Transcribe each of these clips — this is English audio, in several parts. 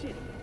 people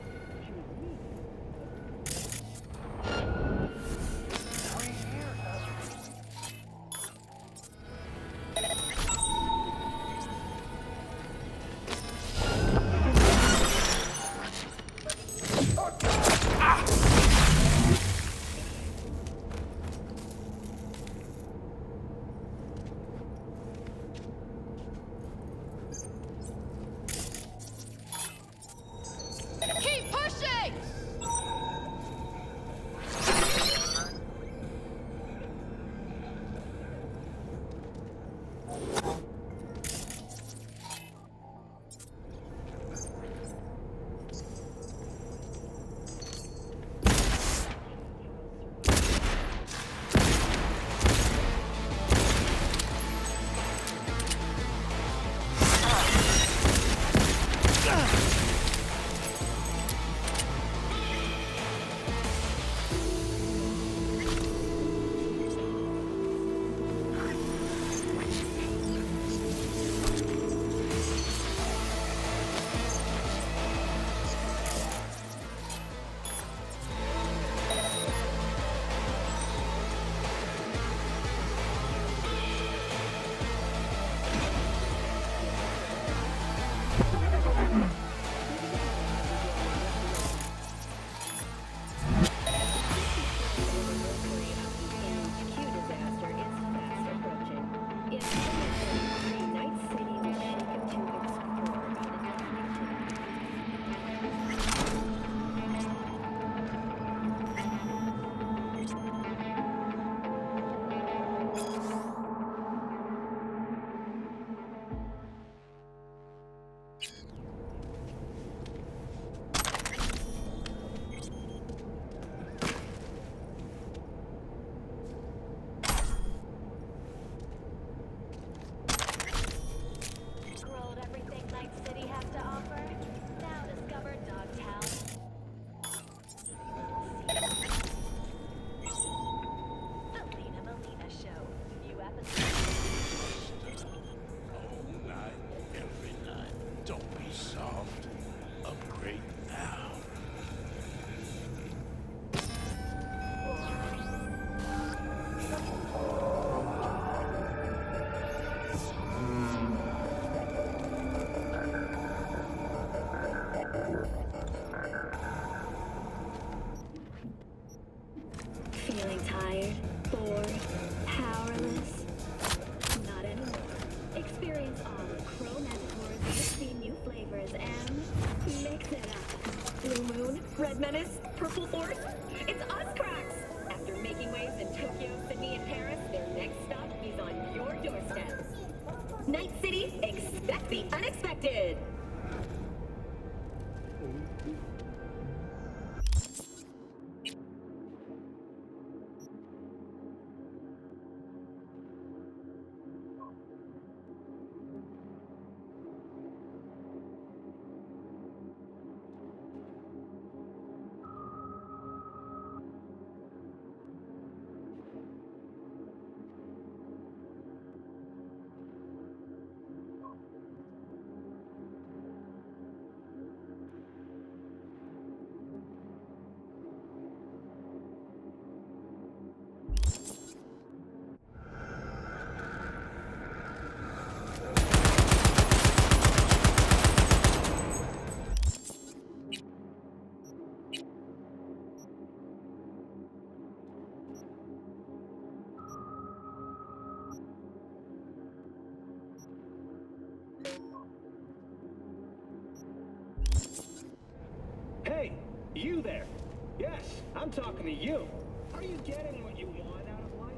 Talking to you. Are you getting what you want out of life?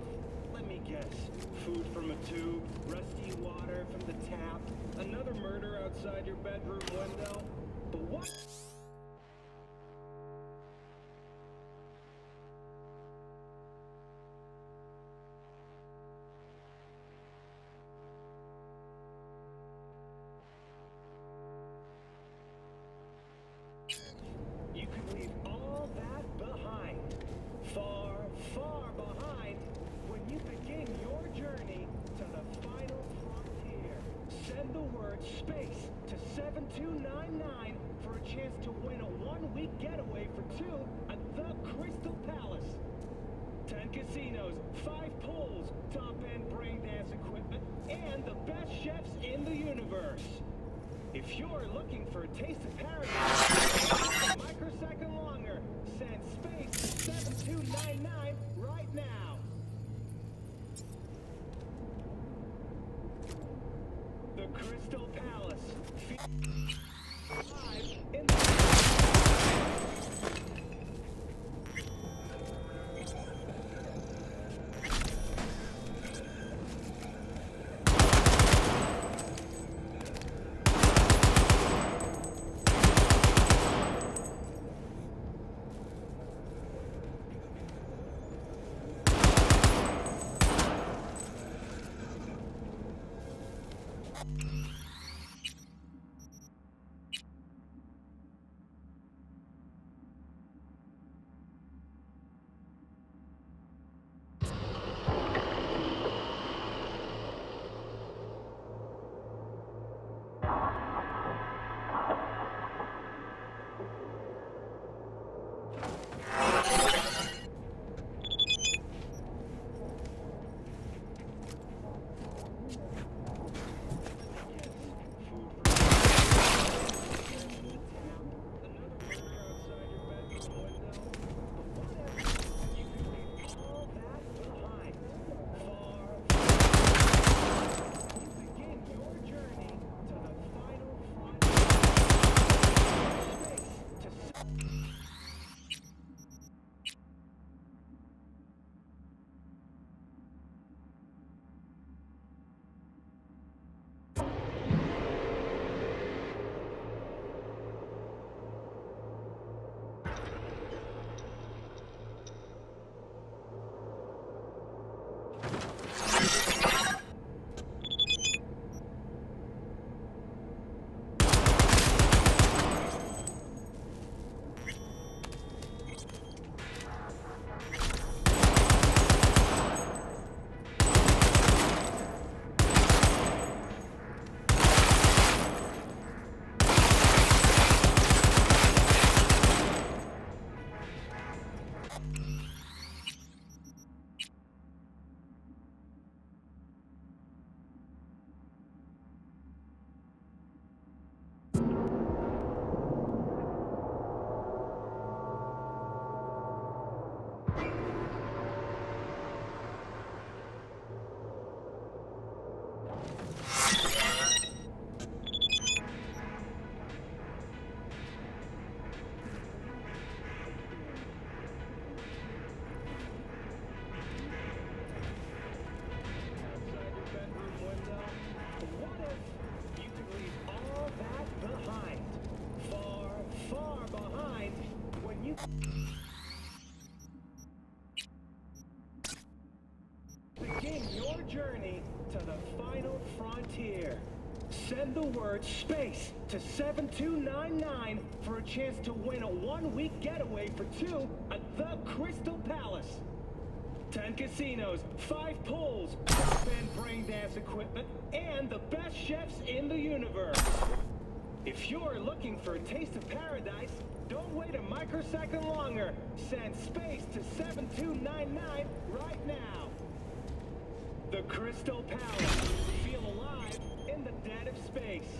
Let me guess. Food from a tube, rusty water from the tap, another murder outside your bedroom window. But what? Win a one-week getaway for two at the Crystal Palace. 10 casinos, 5 pools, top-end brain dance equipment, and the best chefs in the universe. If you're looking for a taste of paradise, microsecond longer, send space to 7299 right now. The Crystal Palace. Journey to the final frontier. Send the word SPACE to 7299 for a chance to win a one-week getaway for two at the Crystal Palace. 10 casinos, 5 pools, top-end brain dance equipment, and the best chefs in the universe. If you're looking for a taste of paradise, don't wait a microsecond longer. Send space to 7299 right now. The Crystal Palace. Feel alive in the dead of space.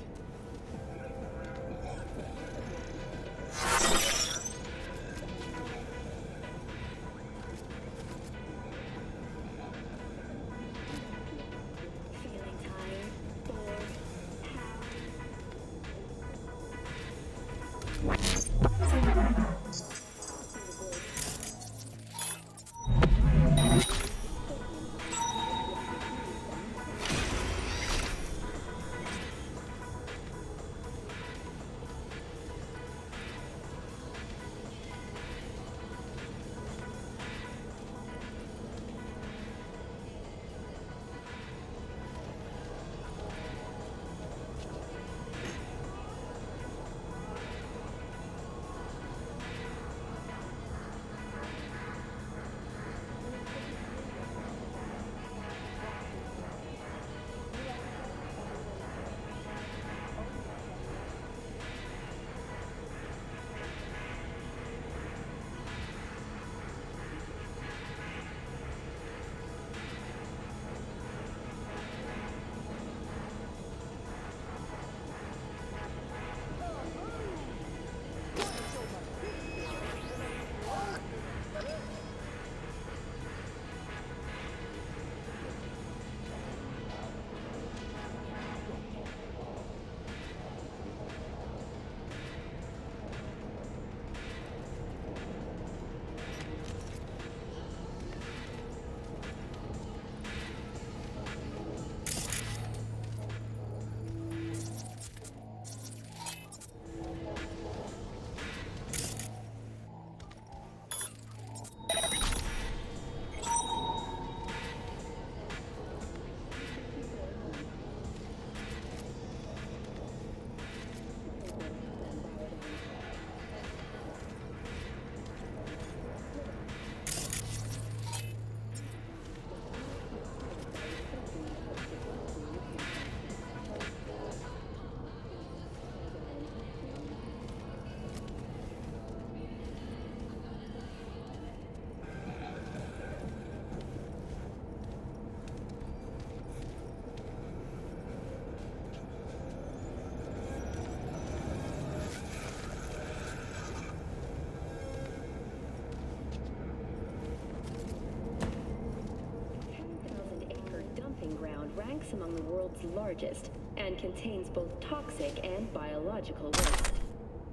Ranks among the world's largest and contains both toxic and biological waste.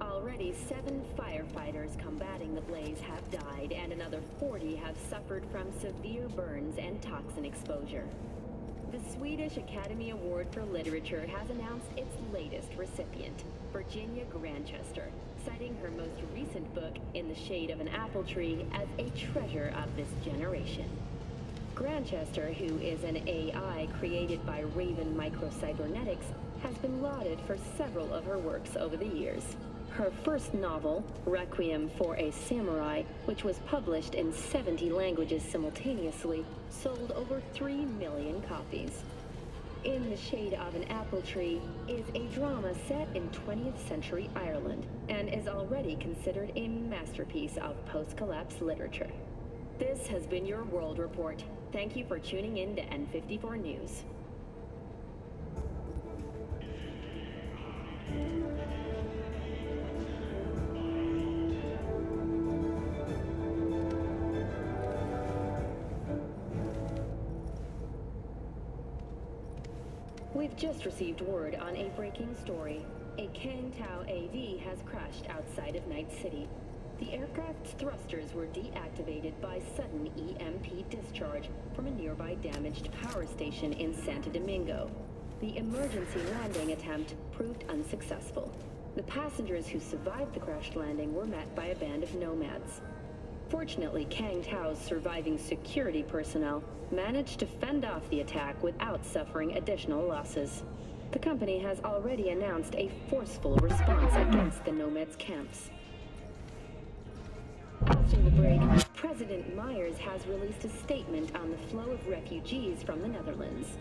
Already, seven firefighters combating the blaze have died, and another 40 have suffered from severe burns and toxin exposure. The Swedish Academy Award for Literature has announced its latest recipient, Virginia Grantchester, citing her most recent book, In the Shade of an Apple Tree, as a treasure of this generation. Grantchester, who is an AI created by Raven Microcybernetics, has been lauded for several of her works over the years. Her first novel, Requiem for a Samurai, which was published in 70 languages simultaneously, sold over 3 million copies. In the Shade of an Apple Tree is a drama set in 20th century Ireland and is already considered a masterpiece of post-collapse literature. This has been your World Report. Thank you for tuning in to N54 News. We've just received word on a breaking story. A Kang Tao AV has crashed outside of Night City. The aircraft's thrusters were deactivated by sudden EMP discharge from a nearby damaged power station in Santo Domingo. The emergency landing attempt proved unsuccessful. The passengers who survived the crashed landing were met by a band of nomads. Fortunately, Kang Tao's surviving security personnel managed to fend off the attack without suffering additional losses. The company has already announced a forceful response against the nomads' camps. After the break, President Myers has released a statement on the flow of refugees from the Netherlands.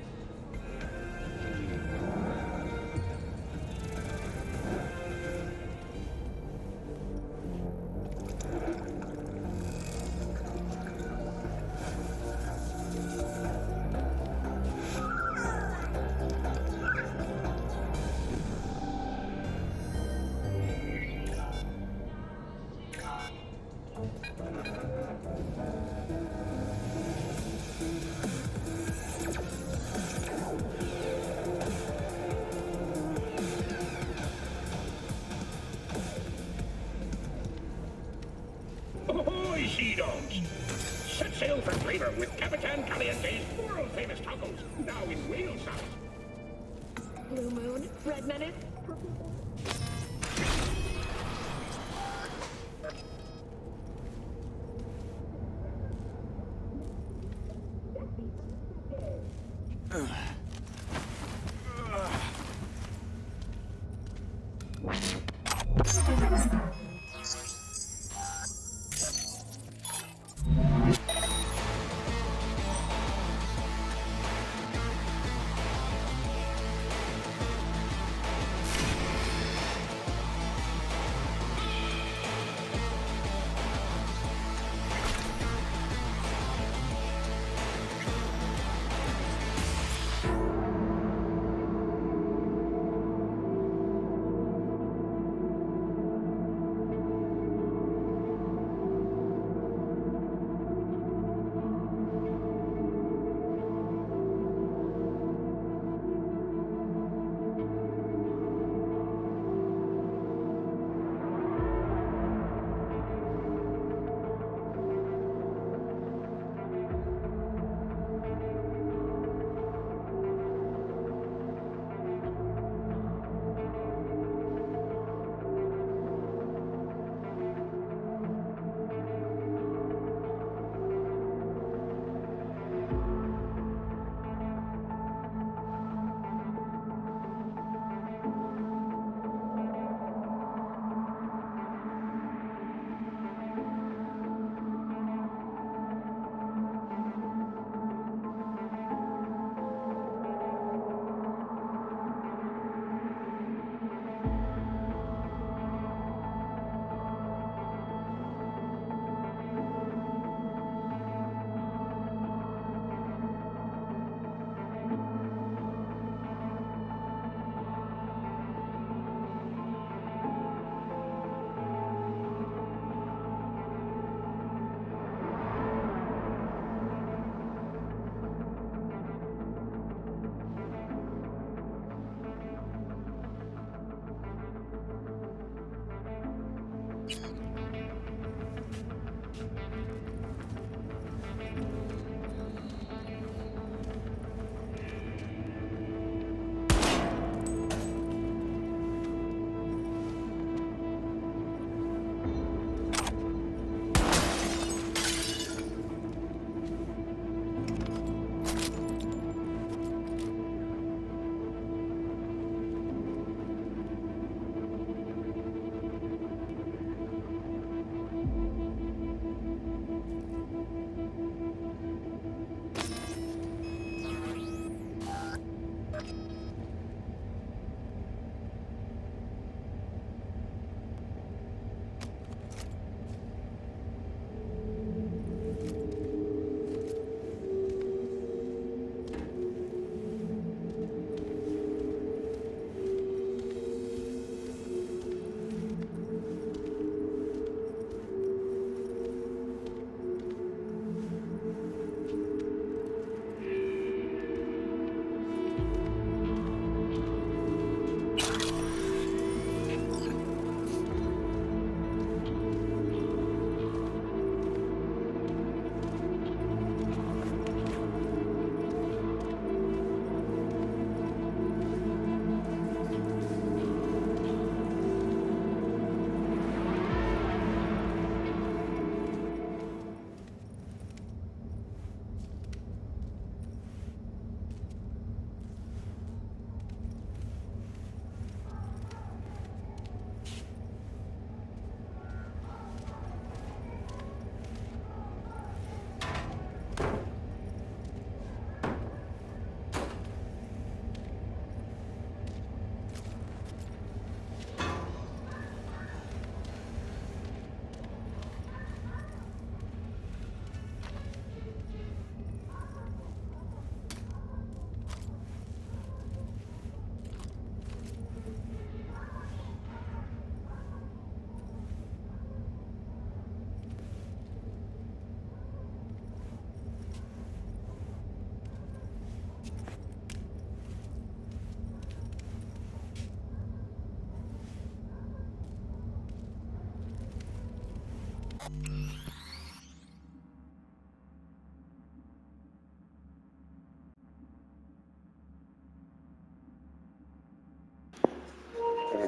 I'm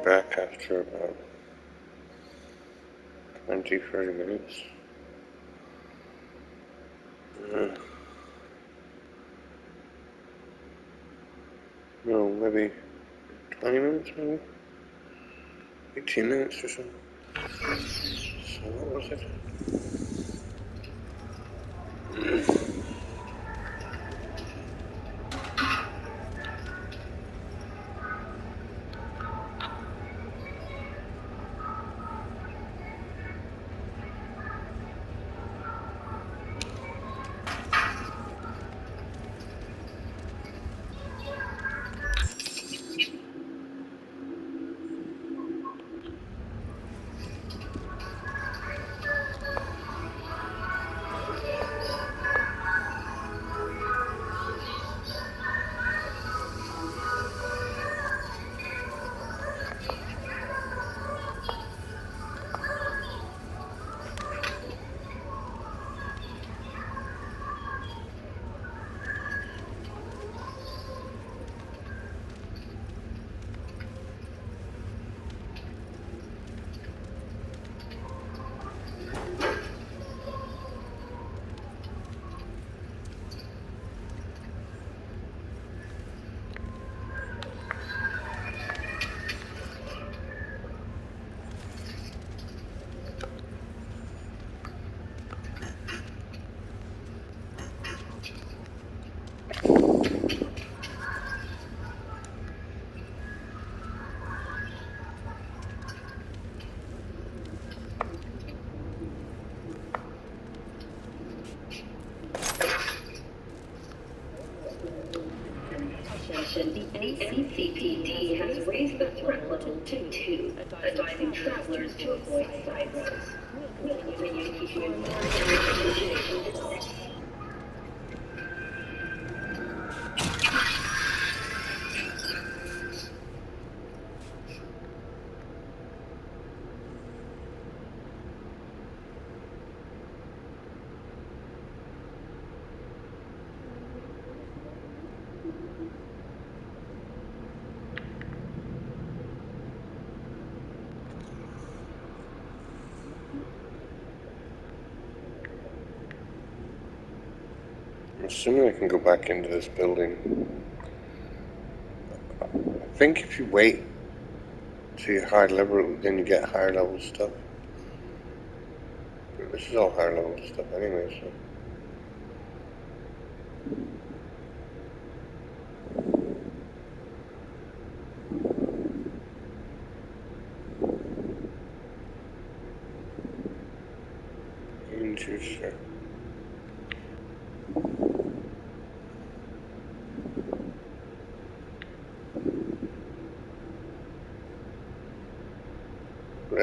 back after about 20, 30 minutes. Uh, no, maybe 20 minutes, maybe? 18 minutes or something. So Series. Assuming I can go back into this building. I think if you wait till you're higher level, then you get higher level stuff. But This is all higher level stuff anyway, so.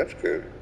That's good.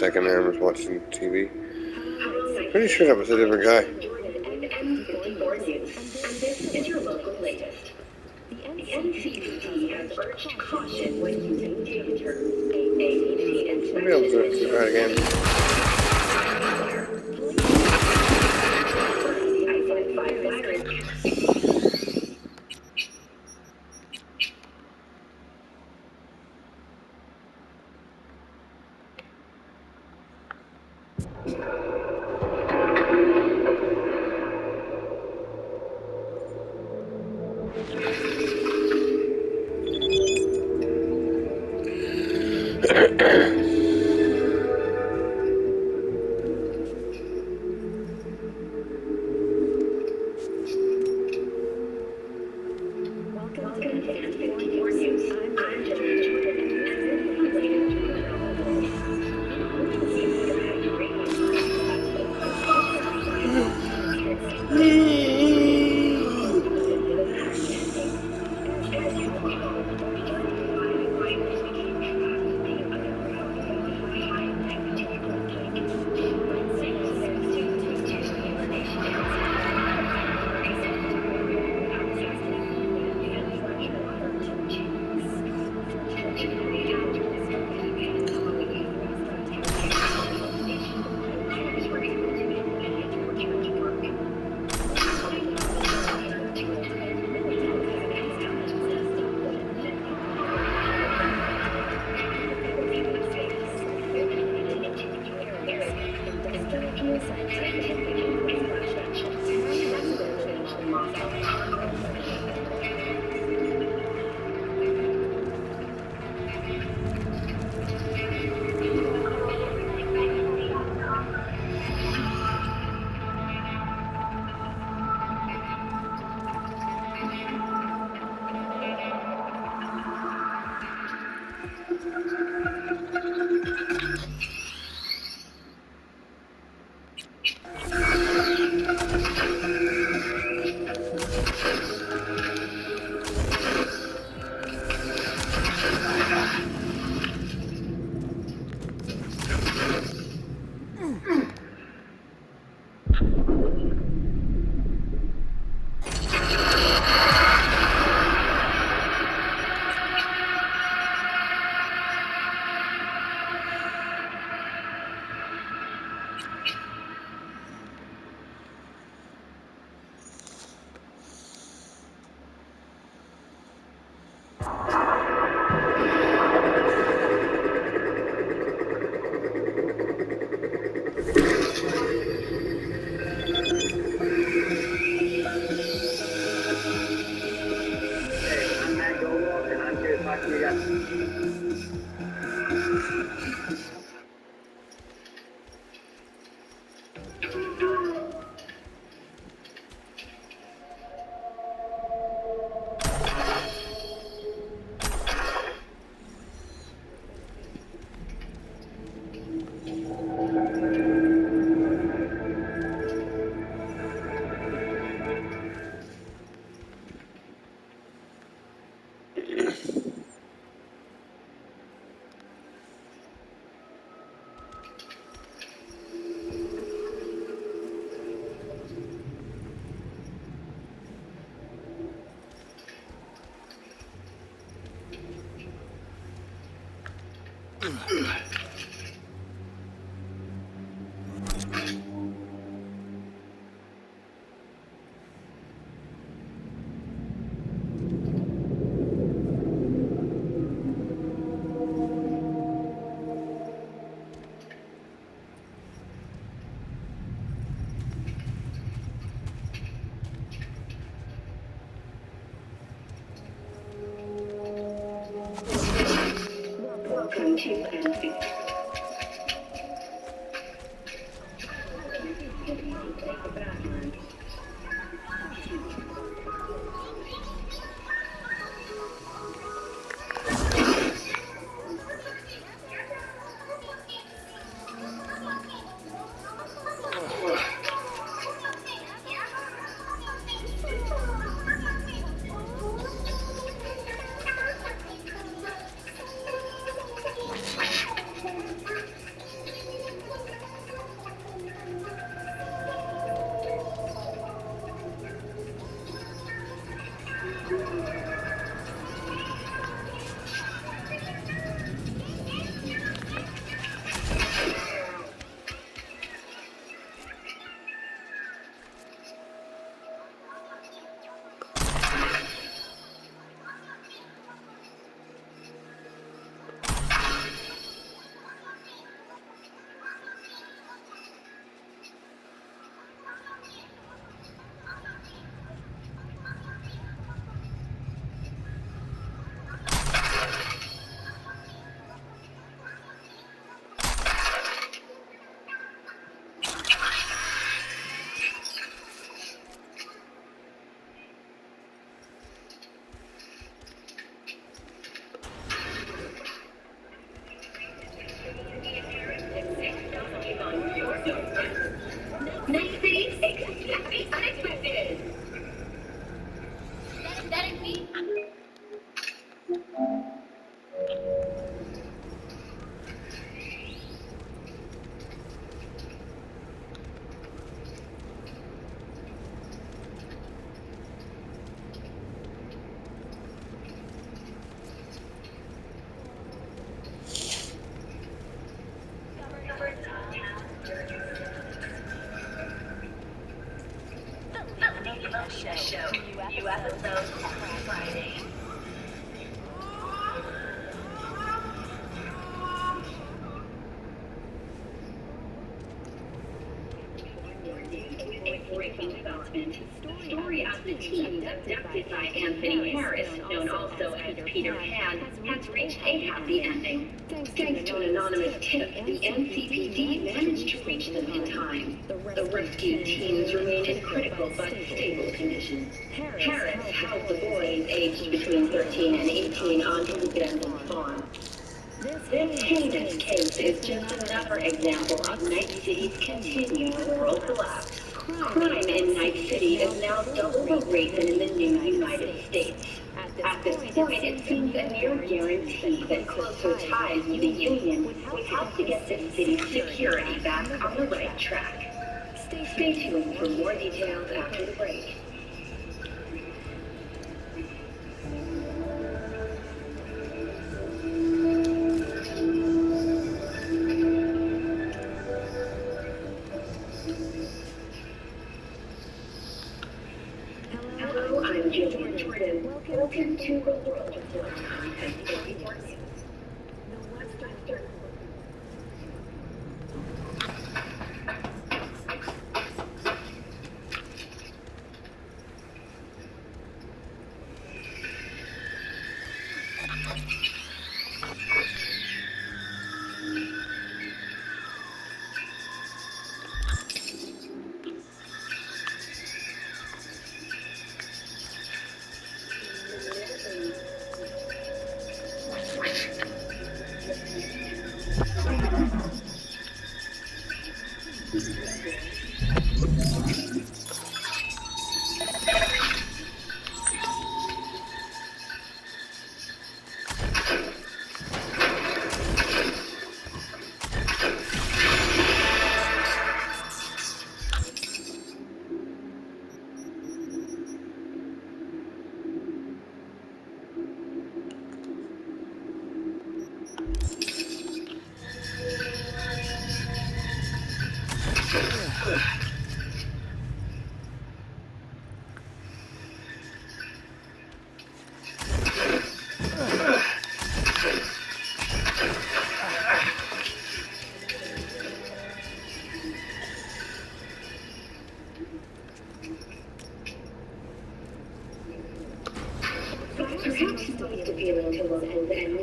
second I was watching TV. Pretty sure that was a different guy. う。And three. Critical but stable condition. Harris housed the boys aged between 13 and 18 on his abandoned farm. This heinous case is just another example of Night City's continued moral collapse. Crime in Night City is now double the rate than in the new United States. At this point, it seems a near guarantee that closer ties with the Union would help to get this city's security back on the right track. Stay tuned for more details after the break. Locals and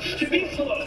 Schmitzler.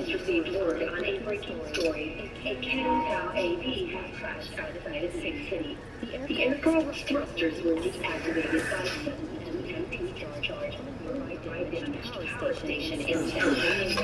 just received word on a breaking story. A Kang Tao AV has crashed outside of Sing City. The aircraft's thrusters were deactivated by sudden EMP charge. drive damage power station in San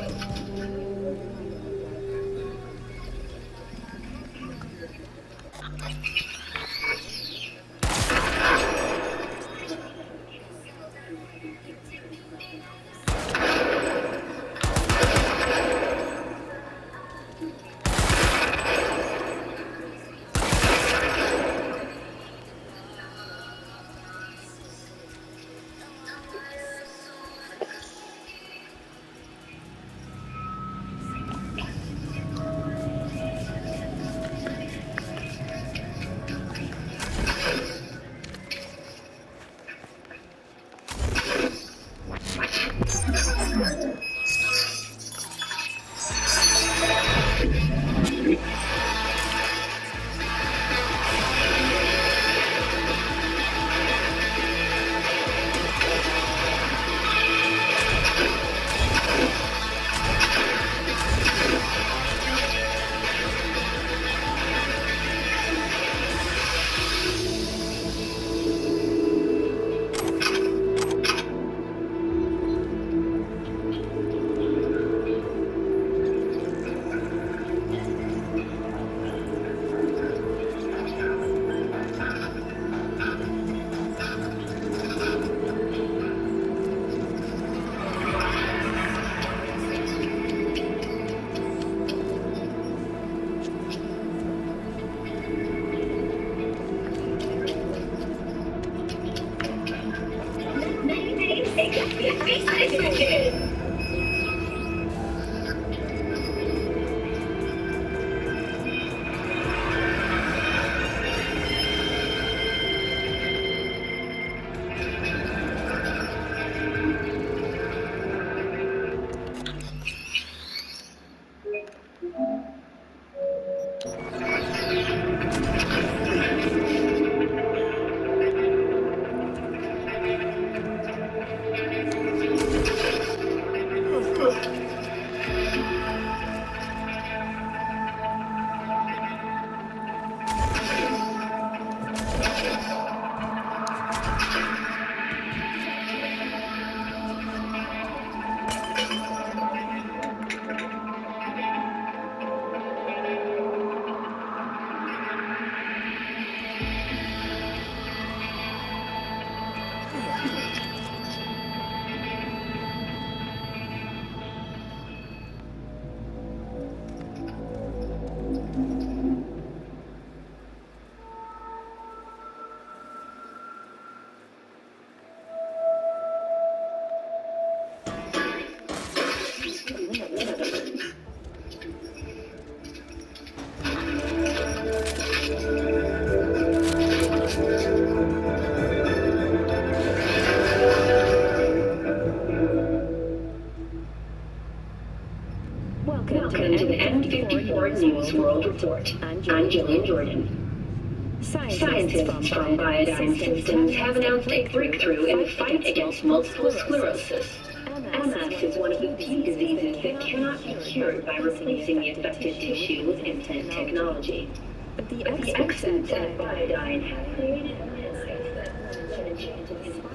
Report. I'm Gillean Jordan. Scientists, Scientists from Biodyne Systems have announced a breakthrough in the fight against multiple sclerosis. MS is one of the few diseases that cannot be cured by replacing the affected tissue with implant technology. But the experts at Biodyne have created an insight that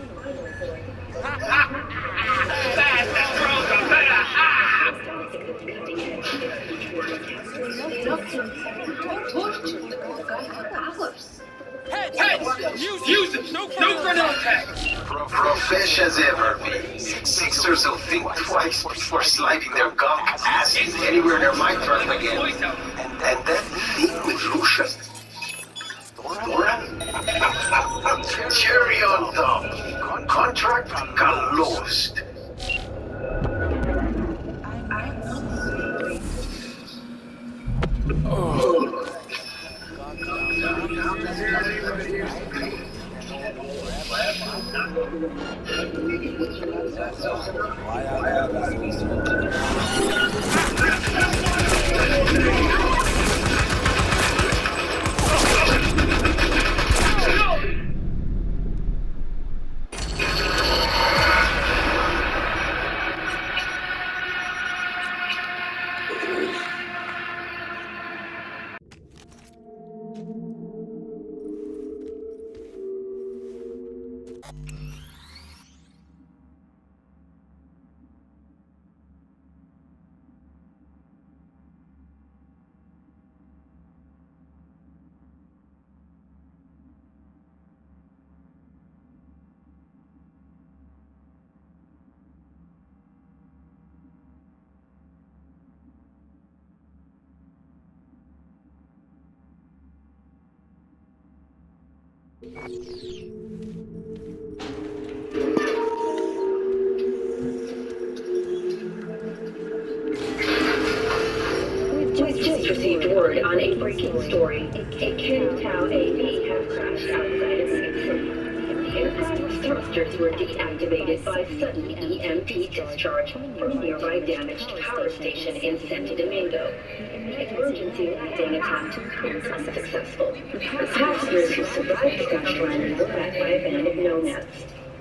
fresh as ever, me. Sixers will think twice before sliding their gonk ass anywhere near my throat again.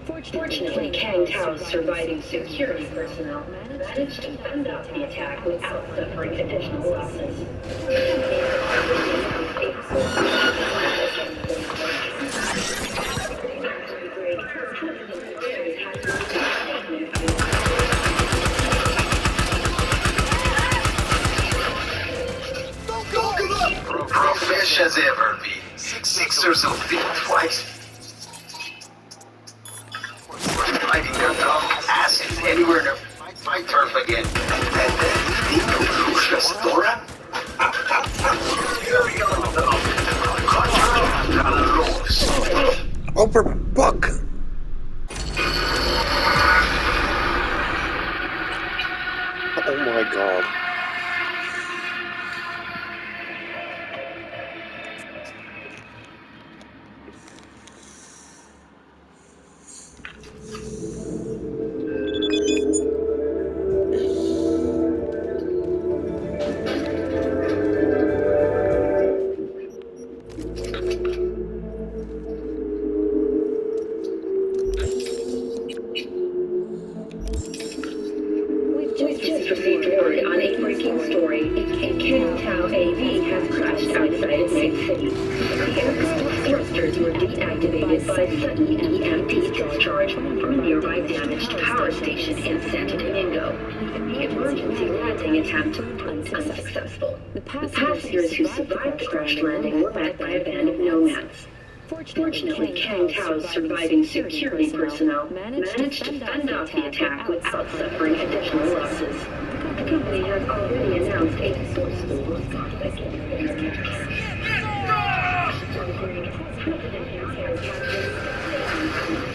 Fortunately, Kang Tao's surviving security personnel managed to fend off the attack without suffering additional losses. Don't go, Proficient as ever, be Six sixers will beat twice. Thank you.